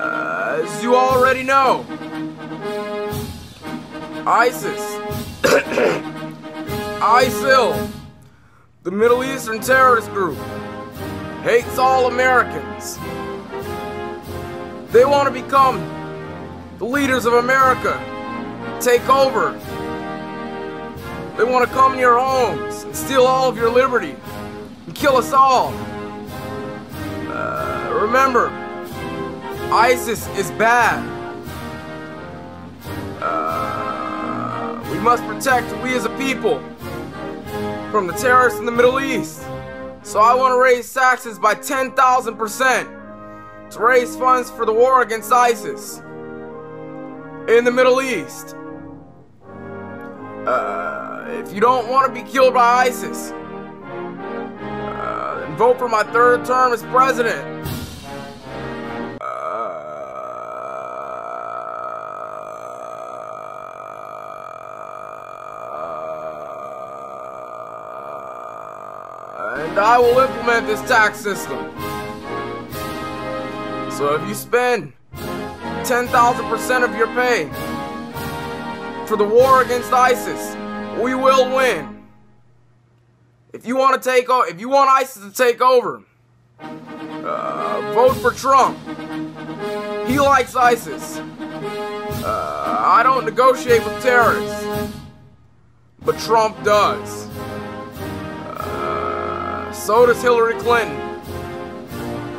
As you already know, ISIS, ISIL, the Middle Eastern terrorist group, hates all Americans. They want to become the leaders of America, take over. They want to come in your homes and steal all of your liberty and kill us all. Uh, remember, ISIS is bad. Uh, we must protect we as a people from the terrorists in the Middle East. So I want to raise taxes by 10,000% to raise funds for the war against ISIS in the Middle East. Uh, if you don't want to be killed by ISIS, uh, vote for my third term as president. And I will implement this tax system. So if you spend 10,000% of your pay for the war against ISIS, we will win. If you want to take o- if you want ISIS to take over, uh, vote for Trump. He likes ISIS. Uh, I don't negotiate with terrorists, but Trump does. Uh, so does Hillary Clinton.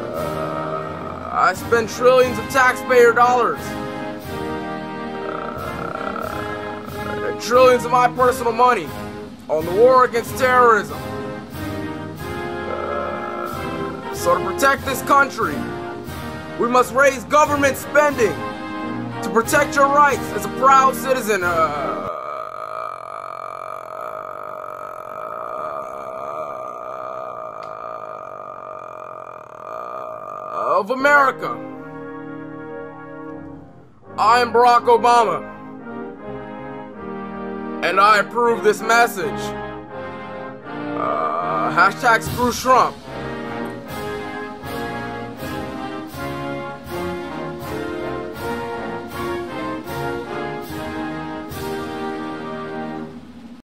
Uh, I spend trillions of taxpayer dollars. Uh, trillions of my personal money on the war against terrorism. Uh, so to protect this country, we must raise government spending to protect your rights as a proud citizen. Of America. I am Barack Obama, and I approve this message. Uh, hashtag screw Trump.